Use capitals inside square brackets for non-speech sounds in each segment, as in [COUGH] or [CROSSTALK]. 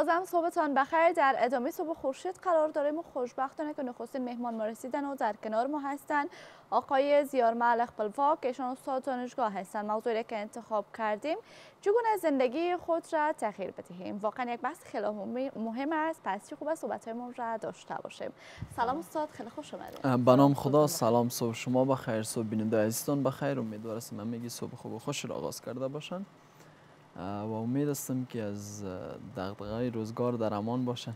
بازم صبحتان بخیر. در ادامه صبح خورشید قرار داریم و خوشبختانه که نخستین مهمان ما رسیدن و در کنار ما هستن آقای زیار معلق که ایشان استاد دانشگاه هستن. موضوعی که انتخاب کردیم. چگونه زندگی خود را تغییر بدهیم؟ واقعا یک بحث خیلی مهم است. پس خوب است صحبتهایمون را داشته باشیم. سلام استاد. خیلی خوش آمدید بنام خدا. سلام. صبح شما بخیر. صبح بیننده عزیزتان بخیر. امیدوارم من میگی صبح خوب و خوش را آغاز کرده باشن و امید هستم که از دغدغه روزگار در امان باشن.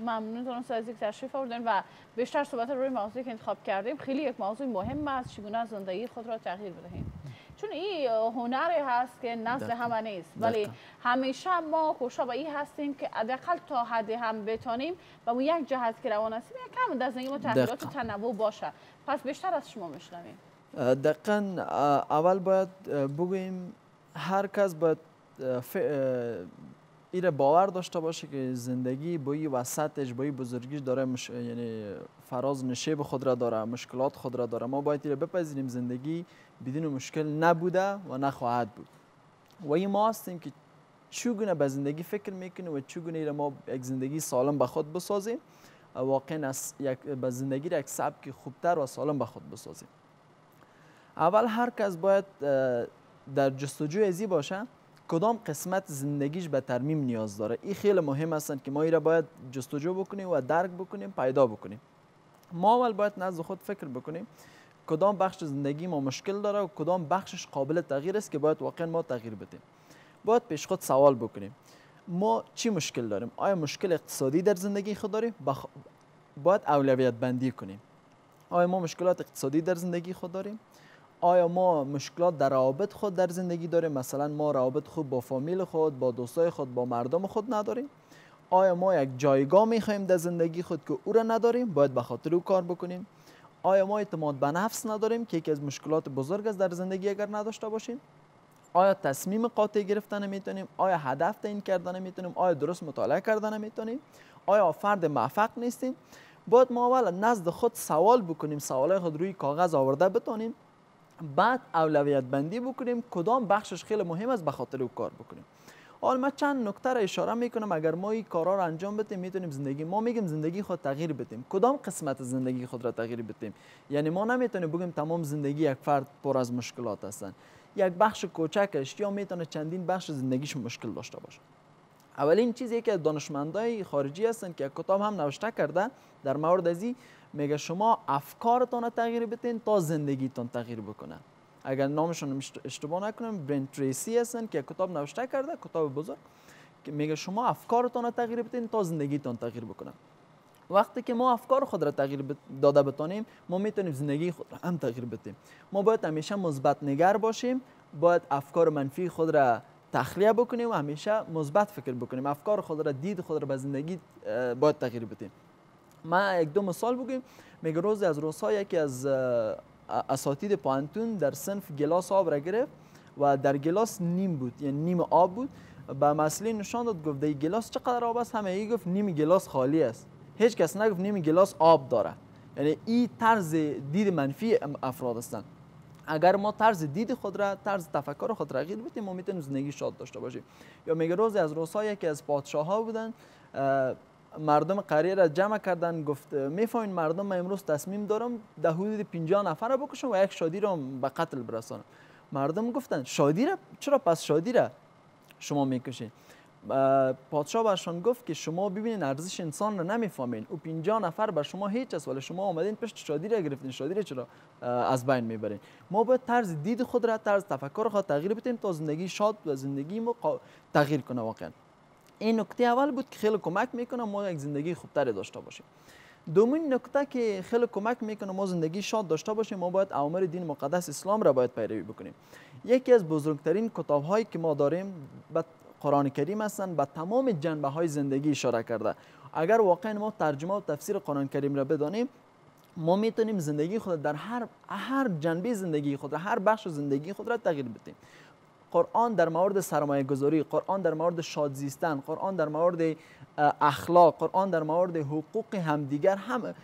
ممنون. از یک تشریف آوردین و بیشتر صحبت روی موضوعی که انتخاب کردیم. خیلی یک موضوع مهم است. چگونه زندگی خود را تغییر بدهیم؟ چون این هنری هست که نزد همه نیست. ولی همیشه ما کوشا به این هستیم که حداقل تا حدی هم بتانیم و اون یک جهت که روان هستیم یک کم در زندگی ما تغییرات و تنوع باشه. پس بیشتر از شما میشنویم. دقیقا اول باید بگوییم هر کس باید ایره باور داشته باشه که زندگی با این وسطش با این بزرگیش داره مش... یعنی فراز نشیب خود را داره مشکلات خود را داره. ما باید ایره بپذیریم زندگی بدون مشکل نبوده و نخواهد بود. و این ما هستیم که چگونه به زندگی فکر می‌کنیم و چگونه ایره ما یک زندگی سالم به خود بسازیم واقعا به زندگی یک سبک خوبتر و سالم به خود بسازیم. اول هر کس باید در جستجوی ازی باشه. کدام قسمت زندگیش به ترمیم نیاز داره؟ این خیلی مهم هستند که ما این باید جستجو بکنیم و درک بکنیم پیدا بکنیم. ما اول باید نزد خود فکر بکنیم کدام بخش زندگی ما مشکل داره و کدام بخشش قابل تغییر است که باید واقعا ما تغییر بدیم. باید پیش خود سوال بکنیم. ما چی مشکل داریم؟ آیا مشکل اقتصادی در زندگی خود داریم؟ بخ... باید اولویت بندی کنیم. آیا ما مشکلات اقتصادی در زندگی خود داریم؟ آیا ما مشکلات در روابط خود در زندگی داریم؟ مثلا ما روابط خوب با فامیل خود با دوستای خود با مردم خود نداریم. آیا ما یک جایگاه می‌خواهیم در زندگی خود که او را نداریم باید به خاطر او کار بکنیم؟ آیا ما اعتماد به نفس نداریم که یکی از مشکلات بزرگ است در زندگی اگر نداشته باشیم؟ آیا تصمیم قاطع گرفتن نمی‌تونیم آیا هدف تعیین کردن نمی‌تونیم آیا درست مطالعه کردن نمی‌تونیم آیا فرد موفق نیستیم؟ باید ما اول نزد خود سوال بکنیم سوال خود روی کاغذ آورده بتونیم. بعد اولویت بندی بکنیم کدام بخشش خیلی مهم است به خاطر او کار بکنیم. حال من چند نکته را اشاره می‌کنم اگر ما این کارا را انجام بدیم می‌تونیم زندگی ما میگیم زندگی خود تغییر بدیم. کدام قسمت زندگی خود را تغییر بدیم؟ یعنی ما نمی‌تونیم بگیم تمام زندگی یک فرد پر از مشکلات هستند یک بخش کوچکش یا می‌تونه چندین بخش زندگیش مشکل داشته باشه. اولین چیزی که دانشمندای خارجی هستن که کتاب هم نوشته کرده در مورد ازی میگه شما افکارتان تغییر بدین تا زندگیتان تغییر بکنه. اگر نامشون اشتباه نکنم برین تریسی هستن که کتاب نوشته کرده کتاب بزرگ که میگه شما افکارتان تغییر بدین تا زندگیتان تغییر بکنه. وقتی که ما افکار خود را تغییر داده بتانیم ما می‌تونیم زندگی خود را هم تغییر بدیم. ما باید همیشه مثبت نگر باشیم باید افکار منفی خود را تخلیه بکنیم و همیشه مثبت فکر بکنیم. افکار خود را دید خود را به زندگی باید تغییر بدیم. ما یک دو مثال بگیم میگه روز از روزها یکی از اساتید پانتون در سنف گلاس آب را گرفت و در گلاس نیم بود یعنی نیم آب بود. به مسئله نشان داد گفت در گلاس چقدر آب است؟ همه ای گفت نیم گلاس خالی است. هیچ کس نگفت نیم گلاس آب داره یعنی این طرز دید منفی افراد هستند اگر ما طرز دید خود را طرز تفکر خود را تغییر بدیم ما می‌تونیم زندگی شاد داشته باشیم. یا میگه روز از روزها یکی از پادشاه ها بودن مردم قریه را جمع کردن گفت می‌فهمین مردم من امروز تصمیم دارم در حدود 50 نفر را بکشم و یک شادی را به قتل برسانم. مردم گفتن شادی را؟ چرا پس شادی را شما می‌کشین پادشاه برشان گفت که شما ببینید ارزش انسان را نمی‌فهمین او 50 نفر بر شما هیچ است ولی شما آمدین پشت شادی را گرفتین. شادی را چرا از بین می‌برین؟ ما باید طرز دید خود را طرز تفکر خود تغییر بدیم تا زندگی شاد و زندگی ما تغییر کنه واقعا. این نکته اول بود که خیلی کمک می‌کنه ما یک زندگی خوبتری داشته باشیم. دومین نکته که خیلی کمک می‌کنه ما زندگی شاد داشته باشیم ما باید اوامر دین مقدس اسلام را باید پیروی بکنیم. یکی از بزرگترین کتاب هایی که ما داریم به قرآن کریم هستند به تمام جنبه های زندگی اشاره کرده. اگر واقعا ما ترجمه و تفسیر قرآن کریم را بدانیم ما می‌تونیم زندگی خود در هر هر جنبه زندگی خود هر بخش زندگی خود را تغییر بدیم. قرآن در مورد سرمایه گذاری قرآن در مورد شادزیستن قرآن در مورد اخلاق قرآن در مورد حقوق همدیگر هم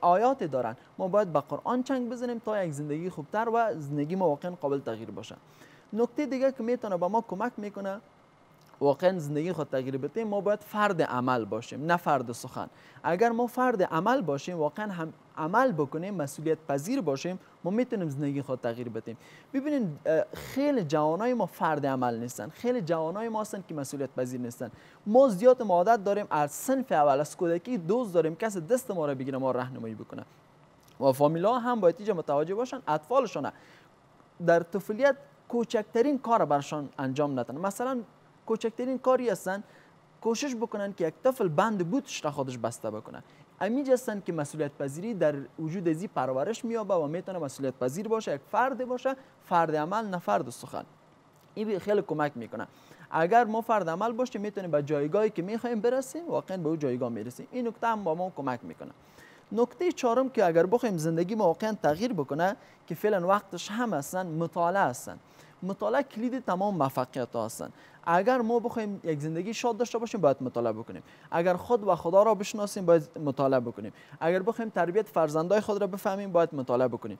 آیات دارن. ما باید به قرآن چنگ بزنیم تا یک زندگی خوبتر و زندگی ما واقعا قابل تغییر باشه. نکته دیگه که می‌تونه به ما کمک می‌کنه واقعا زندگی خود تغییر بدیم ما باید فرد عمل باشیم نه فرد سخن. اگر ما فرد عمل باشیم واقعا هم عمل بکنیم مسئولیت پذیر باشیم ما می‌تونیم زندگی خود تغییر بدیم. ببینید خیلی جوانای ما فرد عمل نیستن. خیلی جوانای ما هستن که مسئولیت پذیر نیستن. ما زیاد عادت داریم از صنف اول از کودکی دوست داریم کسی دست ما رو بگیره ما راهنمایی بکنه. و فامیلا هم باید اینجا متوجه باشن اطفالشان در طفولیت کوچکترین کار برشان انجام ندن. مثلا کوچکترین کاری هستن کوشش بکنن که یک طفل بند بودش را خودش بسته بکنه. امیج هستن که مسئولیت پذیری در وجود ازی پرورش میابه و می‌تونه مسئولیت پذیر باشه یک فرد باشه فرد عمل نه فرد سخن. این خیلی کمک می‌کنه. اگر ما فرد عمل باشیم می‌تونیم به جایگاهی که می‌خوایم برسیم واقعا به اون جایگاه می‌رسیم. این نکته هم با ما کمک می‌کنه. نکته چهارم که اگر بخوایم زندگی ما واقعا تغییر بکنه که فعلا وقتش هم هستن مطالعه هستن. مطالعه کلید تمام موفقیت هستن. اگر ما بخوایم یک زندگی شاد داشته باشیم باید مطالعه بکنیم. اگر خود و خدا را بشناسیم باید مطالعه بکنیم. اگر بخوایم تربیت فرزندای خود را بفهمیم باید مطالعه بکنیم.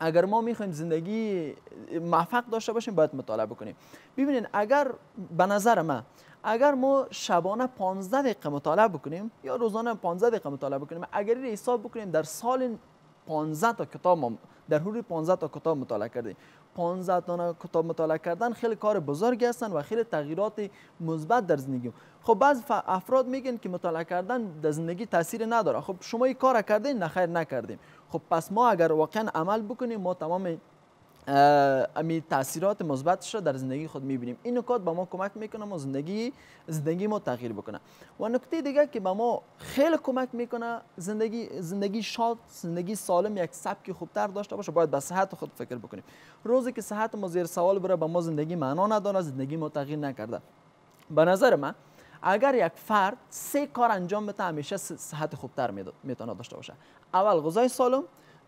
اگر ما می‌خوایم زندگی موفق داشته باشیم باید مطالعه بکنیم. ببینید اگر به نظر من اگر ما شبانه 15 دقیقه مطالعه بکنیم یا روزانه 15 دقیقه مطالعه بکنیم اگر این حساب بکنیم در سال 15 تا کتاب ما در حدود 15 تا کتاب مطالعه کردیم. 15 تا کتاب مطالعه کردن خیلی کار بزرگی هستن و خیلی تغییرات مثبت در زندگی خب بعض افراد میگن که مطالعه کردن در زندگی تاثیر نداره. خب شما این کار کردین نخیر نکردیم خب پس ما اگر واقعا عمل بکنیم ما تمام امی تاثیرات مثبتش را در زندگی خود می‌بینیم. این نکات به ما کمک می‌کنه ما زندگی زندگی ما تغییر بکنه. و نکته دیگه که به ما خیلی کمک می‌کنه زندگی زندگی شاد زندگی سالم یک سبک خوبتر داشته باشه. باید به صحت خود فکر بکنیم. روزی که صحت ما زیر سوال بره به ما زندگی معنا نداره زندگی ما تغییر نکرده. به نظر من اگر یک فرد سه کار انجام بده همیشه صحت خوبتر می‌تونه داشته باشه. اول غذای سالم.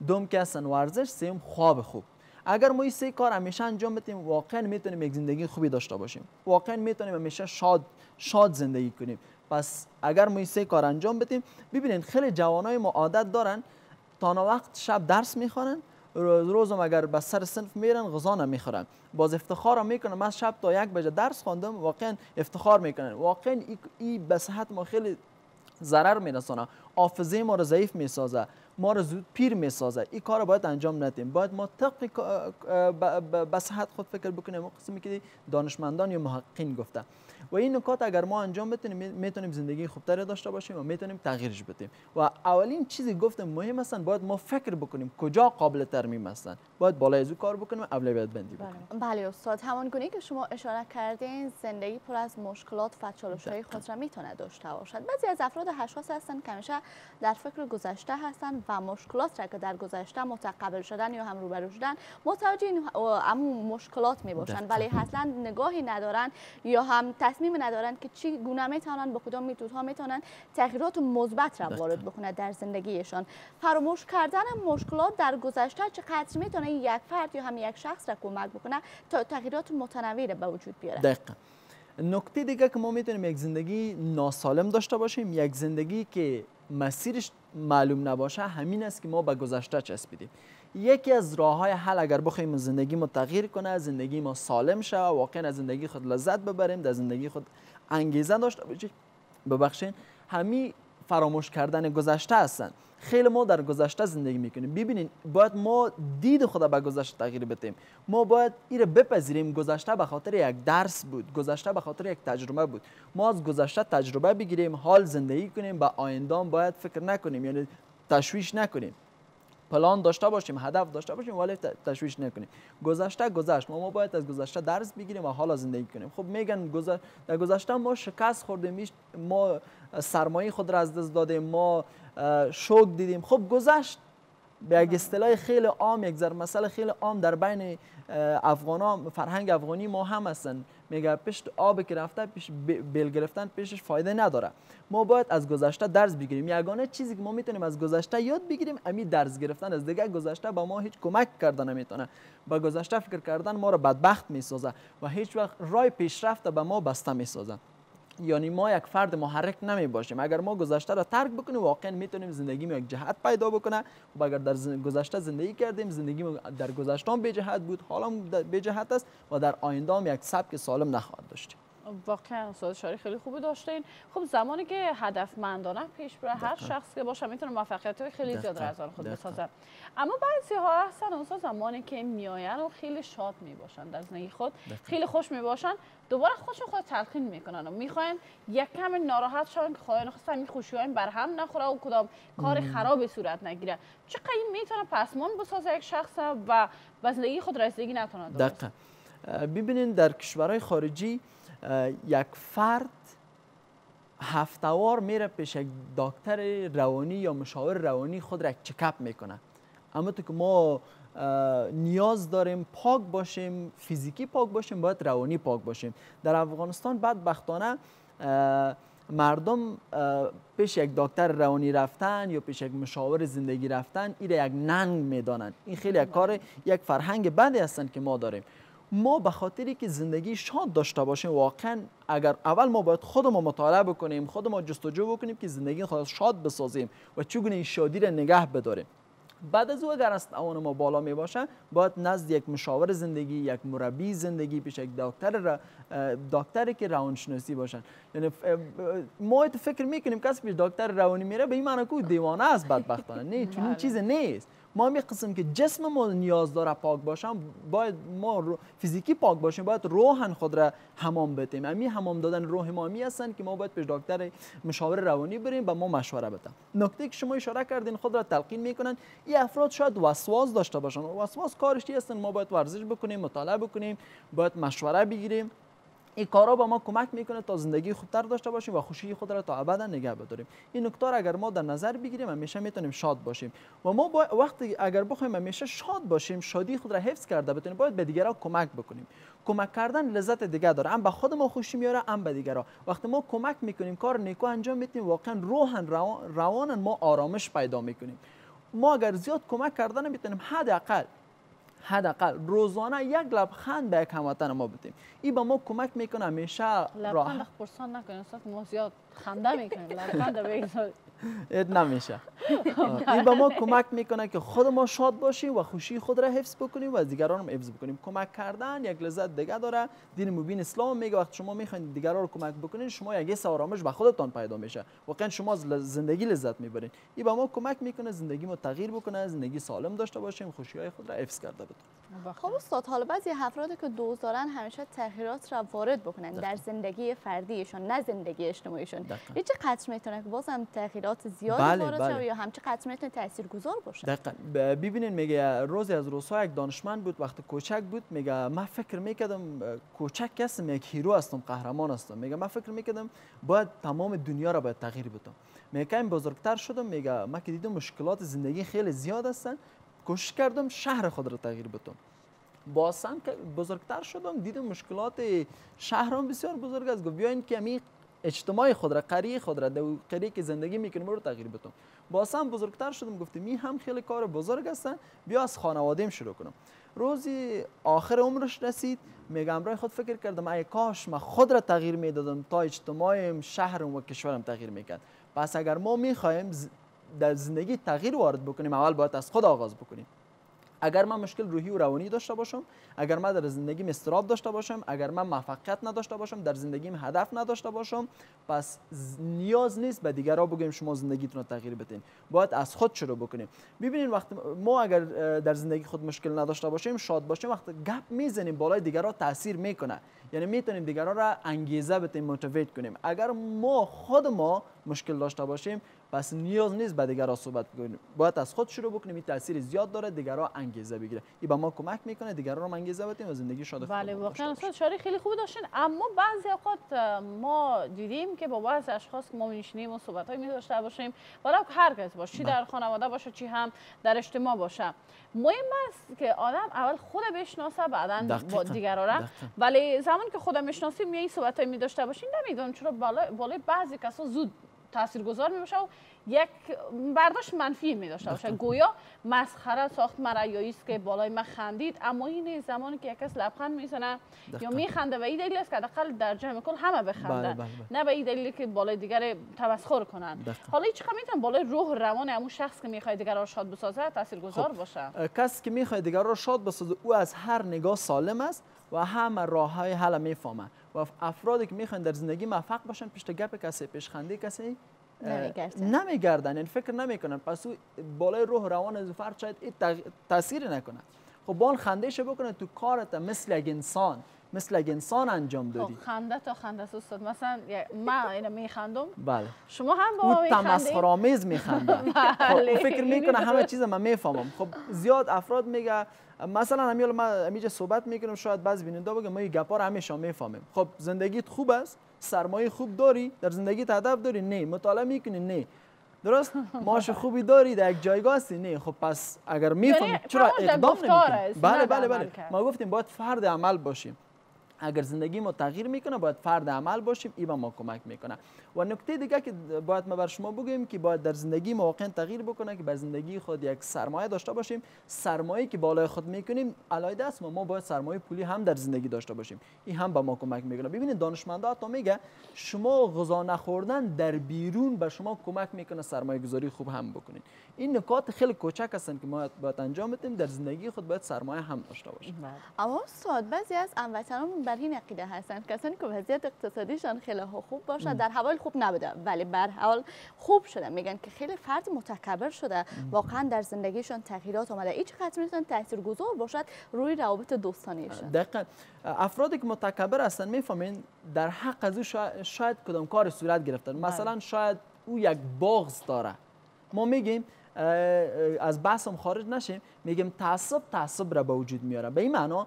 دوم که ورزش. سوم خواب خوب. اگر ما این سه کار همیشه انجام بدیم واقعا می‌تونیم یک زندگی خوبی داشته باشیم. واقعا می‌تونیم همیشه شاد شاد زندگی کنیم. پس اگر ما این سه کار انجام بدیم ببینید خیلی جوانای ما عادت دارن تا وقت شب درس می‌خوانن روز روزم اگر به سر صنف میرن غذا نمی‌خورن. باز افتخار می‌کنن. من شب تا یک بجه درس خواندم واقعا افتخار می‌کنن. واقعا این به صحت ما خیلی ضرر میرسانه حافظه ما رو ضعیف می‌سازه. ما رو زود پیر می‌سازه. این کار باید انجام ندیم. باید ما طبق به صحت خود فکر بکنیم. قسمی که دانشمندان یا محققین گفته. و این نکات اگر ما انجام بتونیم می‌تونیم زندگی خوبتری داشته باشیم و می‌تونیم تغییرش بدیم. و اولین چیزی گفتم مهم هستن باید ما فکر بکنیم کجا قابل ترمیم هستن. باید بالای از کار بکنیم اولویت بندی بکنیم. بله, بله استاد همان گونه که شما اشاره کردین زندگی پر از مشکلات و چالش های خود را می‌تونه داشته باشد. بعضی از افراد حساس هستن که همیشه در فکر گذشته هستن و مشکلات را که در گذشته متقبل شدن یا هم روبرو شدن متوجه این مشکلات می باشن ولی اصلا نگاهی ندارن یا هم تصمیم ندارن که چی گونه می‌تونن به کدام میتودها می‌تونن تغییرات مثبت را وارد بکنه در زندگیشان. فراموش کردن مشکلات در گذشته چقدر می‌تونه یک فرد یا هم یک شخص را کمک بکنه تا تغییرات متنوعی به وجود بیاره؟ دقیقا. نکته دیگه که ما می‌تونیم یک زندگی ناسالم داشته باشیم یک زندگی که مسیرش معلوم نباشه همین است که ما به گذشته چسبیدیم. یکی از راه های حل اگر بخوایم زندگی ما تغییر کنه زندگی ما سالم شه واقعا از زندگی خود لذت ببریم در زندگی خود انگیزه داشته باشیم. ببخشین همین فراموش کردن گذشته هستن. خیلی ما در گذشته زندگی می‌کنیم. ببینین باید ما دید خدا به گذشته تغییر بدیم ما باید این بپذیریم. گذشته به خاطر یک درس بود. گذشته به خاطر یک تجربه بود. ما از گذشته تجربه بگیریم حال زندگی کنیم به آیندام باید فکر نکنیم. یعنی تشویش نکنیم. پلان داشته باشیم هدف داشته باشیم ولی تشویش نکنیم. گذشته گذشت. ما, ما باید از گذشته درس بگیریم و حالا زندگی کنیم. خب میگن در گذشته ما شکست خوردیم ما سرمایه خود را از دست دادیم ما شوک دیدیم. خب گذشت به یک اصطلاح خیلی عام یک ذره مسئله خیلی عام در بین افغان فرهنگ افغانی ما هم هستن. میگه پشت آب که رفته پیش بل گرفتن پیشش فایده نداره. ما باید از گذشته درس بگیریم. یگانه چیزی که ما می‌تونیم از گذشته یاد بگیریم امی درس گرفتن از دیگه گذشته با ما هیچ کمک کردن نمی‌تونه. با گذشته فکر کردن ما رو بدبخت می‌سازه و هیچ وقت رای پیشرفت به ما بسته می‌سازه. یعنی ما یک فرد محرک نمی باشیم. اگر ما گذشته را ترک بکنیم واقعا می‌تونیم زندگی یک جهت پیدا بکنه. و اگر در گذشته زندگی کردیم زندگی در گذشته به جهت بود حالا به جهت است و در آینده هم یک سبک سالم نخواهد داشتیم. واقعا استاد شاری خیلی خوبی داشتین. خب زمانی که هدفمندانه پیش بره هر شخص که باشه می‌تونه موفقیت های خیلی زیاد از آن خود بسازن اما بعضی ها هستن اون زمانی که میآین و خیلی شاد می باشن در زندگی خود خیلی خوش می باشن دوباره خودشون خود تلقین می‌کنن و می‌خواین یک کم ناراحت شون که خواهی نخواستن این خوشی بر هم نخوره و کدام کار خرابی صورت نگیره. چقدر این می‌تونه پسمان بسازه یک شخص و به زندگی خود رسیدگی نتونه دقیقا. ببینین در کشورهای خارجی یک فرد هفتوار میره پیش یک دکتر روانی یا مشاور روانی خود را یک چکپ می‌کنه. اما تو که ما نیاز داریم پاک باشیم فیزیکی پاک باشیم باید روانی پاک باشیم. در افغانستان بدبختانه مردم پیش یک دکتر روانی رفتن یا پیش یک مشاور زندگی رفتن این یک ننگ می‌دانند این خیلی یک کار یک فرهنگ بدی هستند که ما داریم. ما به خاطری که زندگی شاد داشته باشیم واقعا اگر اول ما باید خودمون مطالعه بکنیم خودمون جستجو بکنیم که زندگی خود شاد بسازیم و چگونه این شادی را نگه بداریم. بعد از او اگر توان ما بالا می باشه باید نزد یک مشاور زندگی یک مربی زندگی پیش یک دکتر دکتری که روانشناسی باشن. یعنی ما فکر می‌کنیم کسی پیش دکتر روانی میره به این معنی که دیوانه است بدبختانه. نه چون این چیز نیست. ما می قسم که جسم ما نیاز داره پاک باشم باید ما فیزیکی پاک باشیم باید روحن خود را حمام بتیم امی حمام دادن روح ما می هستن که ما باید پیش دکتر مشاور روانی بریم و ما مشوره بدم نکته که شما اشاره کردین خود را تلقین می‌کنن. این افراد شاید وسواس داشته باشن. وسواس کارش هستن؟ ما باید ورزش بکنیم مطالعه بکنیم باید مشوره بگیریم. این کارا با ما کمک می‌کنه تا زندگی خوبتر داشته باشیم و خوشی خود را تا ابدا نگه بداریم. این نکته اگر ما در نظر بگیریم همیشه می‌تونیم شاد باشیم. و ما وقتی اگر بخوایم همیشه شاد باشیم شادی خود را حفظ کرده بتونیم باید به دیگران کمک بکنیم. کمک کردن لذت دیگه داره. هم به خود ما خوشی میاره هم به دیگران. وقتی ما کمک می‌کنیم کار نیکو انجام میدیم واقعا روحن روان ما آرامش پیدا می‌کنیم. ما اگر زیاد کمک کردن می‌تونیم حداقل حداقل روزانه یک لبخند به یک هموطن ما بدیم. این به ما کمک می‌کنه همیشه لبخند پرسان نکنید ما زیاد خنده می‌کنیم. لبخند نمیشه. [LAUGHS] این به ما کمک می‌کنه که خود ما شاد باشیم و خوشی خود را حفظ بکنیم و دیگران هم حفظ بکنیم. کمک کردن یک لذت دیگه داره. دین مبین اسلام میگه وقتی شما می‌خواین دیگران رو کمک بکنید شما یک حس آرامش به خودتان پیدا میشه. واقعا شما زندگی لذت می‌برین. این به ما کمک می‌کنه زندگی ما تغییر بکنه زندگی سالم داشته باشیم خوشی های خود را حفظ کرده بتونیم. خب استاد حالا بعضی افرادی که دوز دارن همیشه تغییرات را وارد بکنن در زندگی فردیشون نه زندگی اجتماعیشون. هیچ قطع می‌تونه که بازم تغییرات زیاد بله، بله. یا همچه قطع می‌تونه تاثیرگذار باشه؟ دقیقاً. ببینین میگه روزی از روزها یک دانشمند بود وقتی کوچک بود. میگه من فکر می‌کردم کوچک هستم یک هیرو هستم قهرمان هستم. میگه من فکر می‌کردم باید تمام دنیا را باید تغییر بدم. میگه بزرگتر شدم. میگه من که دیدم مشکلات زندگی خیلی زیاد هستن. کوشش کردم شهر خود را تغییر بدم. بازم که بزرگتر شدم دیدم مشکلات شهرم بسیار بزرگ است. گفت بیاین که اجتماع خود را قریه خود را در قریه که زندگی می‌کنیم رو تغییر بدم. باز هم بزرگتر شدم گفتم می هم خیلی کار بزرگ هستن بیا از خانوادیم شروع کنم. روزی آخر عمرش رسید میگم رای خود فکر کردم ای کاش ما خود را تغییر می‌دادم تا اجتماعیم شهرم و کشورم تغییر می‌کرد. پس اگر ما می‌خوایم در زندگی تغییر وارد بکنیم اول باید از خود آغاز بکنیم. اگر من مشکل روحی و روانی داشته باشم اگر من در زندگیم استراب داشته باشم اگر من موفقیت نداشته باشم در زندگیم هدف نداشته باشم پس نیاز نیست به دیگران بگیم شما زندگیتون رو تغییر بدین. باید از خود شروع بکنیم. ببینید وقتی ما اگر در زندگی خود مشکل نداشته باشیم شاد باشیم وقتی گپ می‌زنیم بالای دیگران تاثیر می‌کنه. یعنی می‌تونیم دیگران را انگیزه بدیم موتیویت کنیم. اگر ما خود ما مشکل داشته باشیم پس نیاز نیست به دیگران صحبت کنیم باید از خود شروع بکنیم. این تاثیر زیاد داره. دیگران انگیزه بگیره. این به ما کمک می‌کنه. دیگران رو انگیزه بدیم و زندگی شاد بله واقعا. استاد شاری خیلی خوب داشتین. اما بعضی اوقات ما دیدیم که با بعضی اشخاص که ما میشینیم و صحبت های داشته باشیم والا هر کس باشه. چی در خانواده باشه چی هم در اجتماع باشه. مهم است که آدم اول خود بشناسه بعدا با دیگران ولی زمان که خودم می‌شناسیم یه صحبت می داشته باشین نمی‌دونم چرا بالای بعضی کسا زود تاثیرگذار میشه و یک برداشت منفی می داشته باشه گویا مسخره ساخت مرا یا است که بالای من خندید. اما این زمانی که یک کس لبخند می‌زنه یا میخنده و این دلیل است که حداقل در جمع کل همه بخندن. بله، بله، بله. نه به این دلیل که بالای دیگر تمسخر کنن. دقیقاً. حالا چقدر می‌تونن بالای روح روان همون شخص که می‌خواد دیگر را شاد بسازه تاثیرگذار خب. باشه. کسی که می‌خواد دیگر را شاد بسازه او از هر نگاه سالم است. و همه راه های حل می‌فهمه و افرادی که می‌خوان در زندگی موفق باشن پشت گپ کسی پیش خنده کسی نمیگردن. یعنی فکر نمی‌کنن. پس او بالای روح روان از فرد شاید تاثیر نکنه. خب بان خندهش بکنه تو کارت مثل یک انسان مثل یک انسان انجام دادی. خب خنده تا خنده است استاد. مثلا من اینو میخندم. بله. شما هم با ما میخندید تمسخرآمیز میخنده [LAUGHS] خب او فکر می‌کنه همه چیز من می‌فهمم. خب زیاد افراد میگه مثلا همین ما همیشه صحبت می‌کنم شاید بعضی بیننده بگه ما گپا رو همیشه می‌فهمیم. خب زندگیت خوب است؟ سرمایه خوب داری؟ در زندگیت هدف داری؟ نه. مطالعه می‌کنی؟ نه. درست؟ [LAUGHS] معاش خوبی داری؟ در یک جایگاه هستی؟ نه. خب پس اگر می‌فهمی یعنی چرا فراموش در اقدام نمی‌کنی بله بله بله. ما گفتیم باید فرد عمل باشیم. اگر زندگی ما تغییر می‌کنه باید فرد عمل باشیم این به ما کمک می‌کنه. و نکته دیگه که باید ما بر شما بگویم که باید در زندگی ما واقعا تغییر بکنه که بر زندگی خود یک سرمایه داشته باشیم. سرمایه که بالای خود می‌کنیم علایده است ما ما باید سرمایه پولی هم در زندگی داشته باشیم. این هم به ما کمک می‌کنه. ببینید دانشمندا حتی میگه شما غذا نخوردن در بیرون به شما کمک می‌کنه سرمایه گذاری خوب هم بکنید این نکات خیلی کوچک هستن که ما باید انجام بدیم. در زندگی خود باید سرمایه هم داشته باشیم. بله. اما استاد بعضی از هموطنانمون بر این عقیده هستند. کسانی که وضعیت اقتصادیشان خیلی خوب باشه در حوال خوب نبوده ولی بر حال خوب شده. میگن که خیلی فرد متکبر شده. واقعا در زندگیشان تغییرات آمده. این چقدر می‌تونه تاثیرگذار باشد روی روابط دوستانیشان. دقیقا. افرادی که متکبر هستن می‌فهمین در حق از او شاید, شاید کدام کار صورت گرفتن. مثلا شاید او یک باغز داره. ما میگیم از بحثم خارج نشیم. میگیم تعصب تعصب را به وجود میاره. به این معنا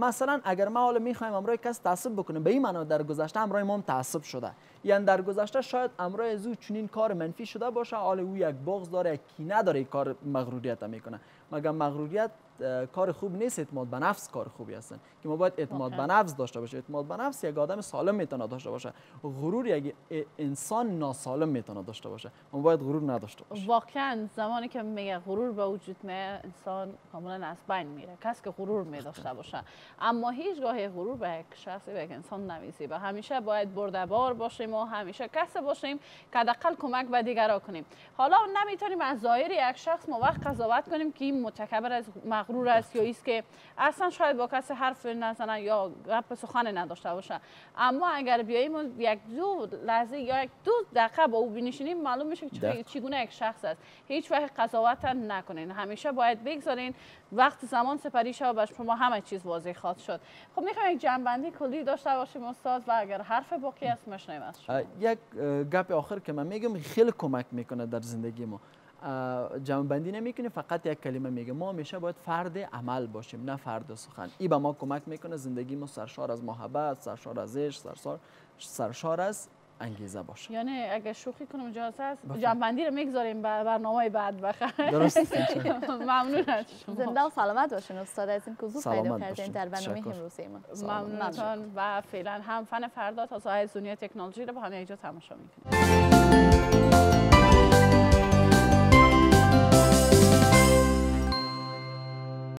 مثلا اگر ما حالا می‌خوایم امروی کس تعصب بکنه به این معنا در گذشته امروی ما تعصب شده. یعنی در گذشته شاید امروی از او چنین کار منفی شده باشه حالا او یک بغض داره یک کینه داره کار مغروریت می‌کنه. مگر مغروریت کار خوب نیست اعتماد به نفس کار خوبی هستن. که ما باید اعتماد به. نفس داشته باشه اعتماد به نفس یک آدم سالم می‌تونه داشته باشه. غرور یک انسان ناسالم می‌تونه داشته باشه. ما باید غرور نداشته باشیم. واقعا زمانی که میگه غرور به وجود میاد انسان کاملا از بین میره. کسی که غرور می داشته باشه. اما هیچگاه غرور به یک شخصی به یک انسان نمیزیبه همیشه باید بردبار باشیم و همیشه کسی باشیم که حداقل کمک به دیگران کنیم. حالا نمی‌تونیم از ظاهر یک شخص ما وقت قضاوت کنیم که این متکبر از مغرور است یا ایست که اصلا شاید با کسی حرف نزنه یا گپ سخن نداشته باشه. اما اگر بیاییم یک دو لحظه یا یک دو دقیقه با او بنشینیم معلوم میشه که. چگونه یک شخص است. هیچ وقت قضاوت نکنین. همیشه باید بگذارین وقت زمان سپری شود و شما همه چیز واضح خواهد شد. خب می‌خوایم یک جنبندی کلی داشته باشیم استاد و اگر حرف باقی است مشنویم از شما. یک گپ آخر که من میگم خیلی کمک می‌کنه در زندگی ما. جمع بندی نمی‌کنه فقط یک کلمه میگه ما همیشه باید فرد عمل باشیم نه فرد سخن. این به ما کمک می‌کنه زندگی ما سرشار از محبت سرشار از عشق سرشار سرشار از انگیزه باشه. یعنی اگر شوخی کنم اجازه است بفرمایید. جنبندی رو می‌گذاریم به برنامه بعد بخیر. درست. [LAUGHS] ممنون از شما. زنده و سلامت باشین استاد از این حضور پیدا کردین. در برنامه تشکر. امروزی ما. ممنونتان و فعلا هم فن فردا تا ساحل دنیا تکنولوژی رو با هم یک جا تماشا می‌کنیم.